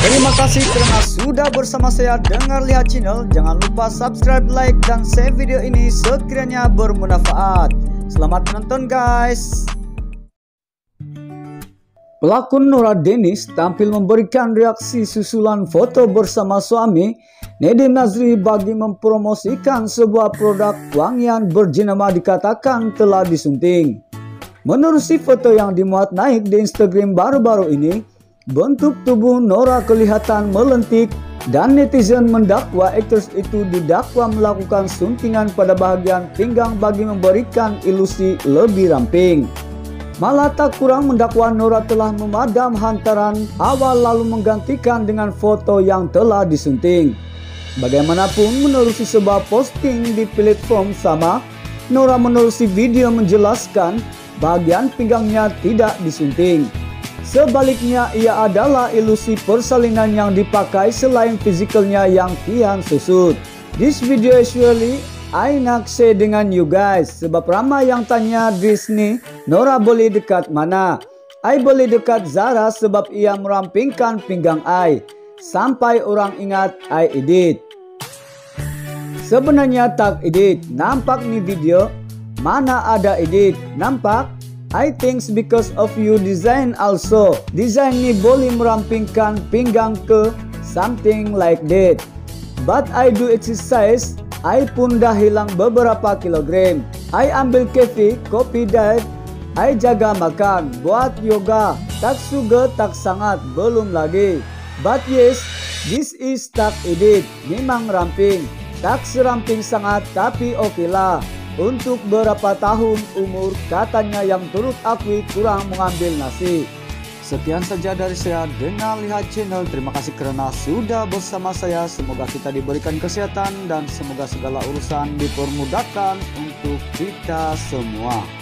Terima kasih karena sudah bersama saya dengar lihat channel. Jangan lupa subscribe, like, dan share video ini sekiranya bermanfaat. Selamat menonton guys. Pelakon Nora Dennis tampil memberikan reaksi susulan foto bersama suami Nedim Nazri bagi mempromosikan sebuah produk wangian berjenama dikatakan telah disunting. Menurut si foto yang dimuat naik di Instagram baru-baru ini, bentuk tubuh Nora kelihatan melentik dan netizen mendakwa aktris itu didakwa melakukan suntingan pada bagian pinggang bagi memberikan ilusi lebih ramping. Malah tak kurang mendakwa Nora telah memadam hantaran awal lalu menggantikan dengan foto yang telah disunting. Bagaimanapun menerusi sebuah posting di platform sama, Nora menerusi video menjelaskan bagian pinggangnya tidak disunting. Sebaliknya ia adalah ilusi persalinan yang dipakai selain fisikalnya yang kian susut. This video actually I nak say dengan you guys sebab ramai yang tanya Disney Nora boleh dekat mana? I boleh dekat Zara sebab ia merampingkan pinggang I sampai orang ingat I edit. Sebenarnya tak edit, nampak ni video mana ada edit, nampak? I think because of you design also. Design ni boleh merampingkan pinggang ke something like that. But I do exercise I pun dah hilang beberapa kilogram. I ambil kafe, kopi diet. I jaga makan, buat yoga. Tak suga, tak sangat, belum lagi. But yes, this is tak edit. Memang ramping. Tak seramping sangat, tapi oke okay. Untuk berapa tahun umur katanya yang turut akui kurang mengambil nasi. Sekian saja dari saya dengan Lihat Channel. Terima kasih karena sudah bersama saya. Semoga kita diberikan kesehatan dan semoga segala urusan dipermudahkan untuk kita semua.